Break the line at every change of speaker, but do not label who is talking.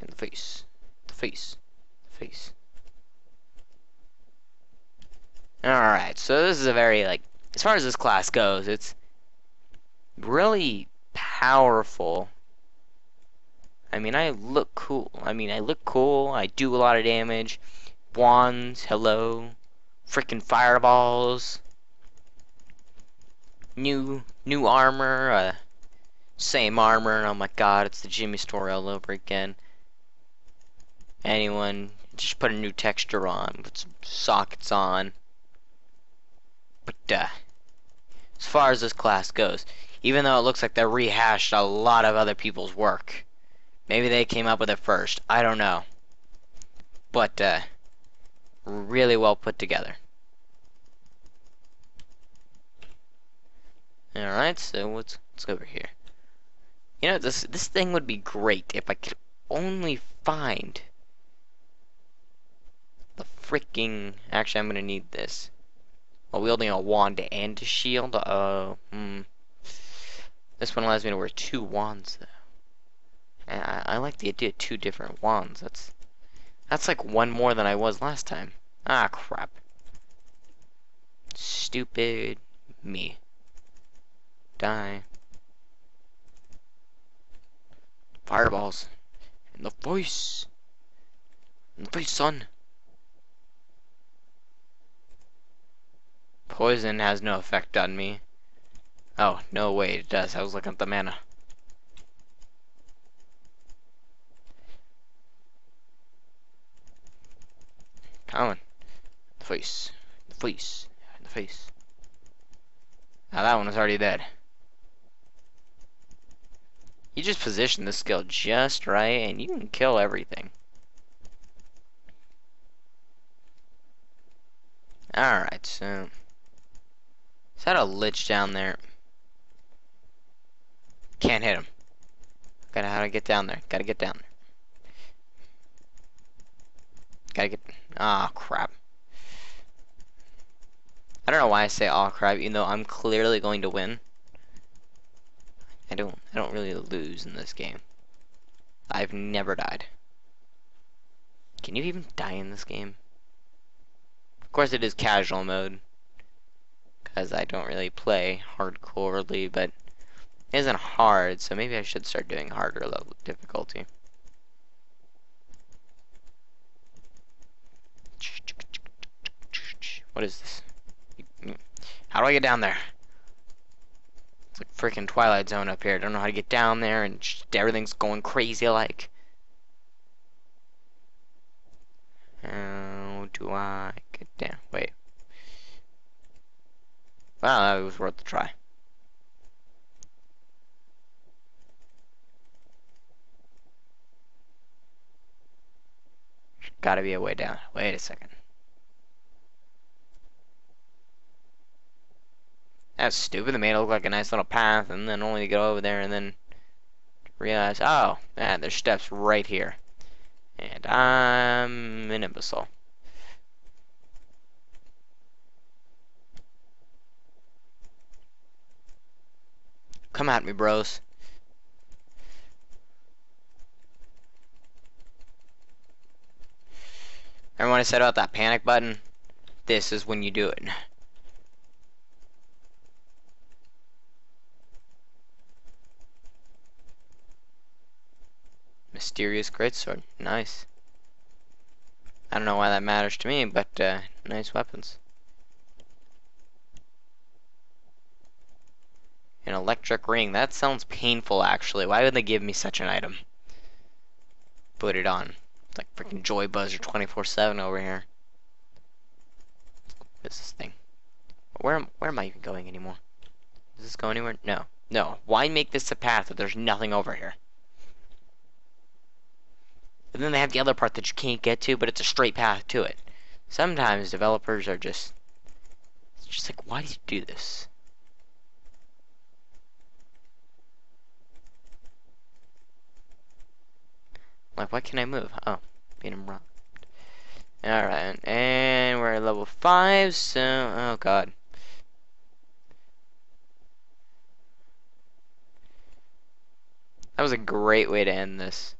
In the face. The face. The face. Alright, so this is a very, like, as far as this class goes, it's really powerful. I mean, I look cool. I mean, I look cool. I do a lot of damage. Wands, hello. Freaking fireballs. New, new armor. Uh, same armor. And oh my god, it's the Jimmy story all over again. Anyone, just put a new texture on. Put some sockets on. But, uh, as far as this class goes, even though it looks like they rehashed a lot of other people's work. Maybe they came up with it first. I don't know. But, uh, really well put together. Alright, so let's, let's go over here. You know, this, this thing would be great if I could only find the freaking... Actually, I'm gonna need this. While wielding a wand and a shield, uh, hmm. This one allows me to wear two wands, though. And I, I like the idea of two different wands. That's that's like one more than I was last time. Ah, crap. Stupid me. Die. Fireballs. In the face. In the face, son. Poison has no effect on me. Oh, no, wait, it does. I was looking at the mana. Come on. The face. The face. The face. Now that one is already dead. You just position the skill just right and you can kill everything. Alright, so... Is that a lich down there? Can't hit him. Gotta how to get down there. Gotta get down there. Gotta get... Ah, oh, crap. I don't know why I say oh, crap, even though I'm clearly going to win. I don't I don't really lose in this game. I've never died. Can you even die in this game? Of course it is casual mode. Because I don't really play hardcorely, but it isn't hard, so maybe I should start doing harder level difficulty. What is this? How do I get down there? Freaking Twilight Zone up here. I don't know how to get down there, and everything's going crazy like. How do I get down? Wait. Well, that was worth a try. Gotta be a way down. Wait a second. That's stupid. They made it look like a nice little path, and then only to go over there and then realize, oh, man, there's steps right here. And I'm an imbecile. Come at me, bros. When I said about that panic button? This is when you do it. Mysterious Greatsword. Nice. I don't know why that matters to me, but uh, nice weapons. An electric ring. That sounds painful, actually. Why would they give me such an item? Put it on. It's like freaking Joy Buzzer 24-7 over here. What is this thing? Where am, where am I even going anymore? Does this go anywhere? No. No. Why make this a path if there's nothing over here? And then they have the other part that you can't get to, but it's a straight path to it. Sometimes developers are just, just like, why do you do this? Like, why can't I move? Oh, being him robbed. Alright, and we're at level 5, so, oh god. That was a great way to end this.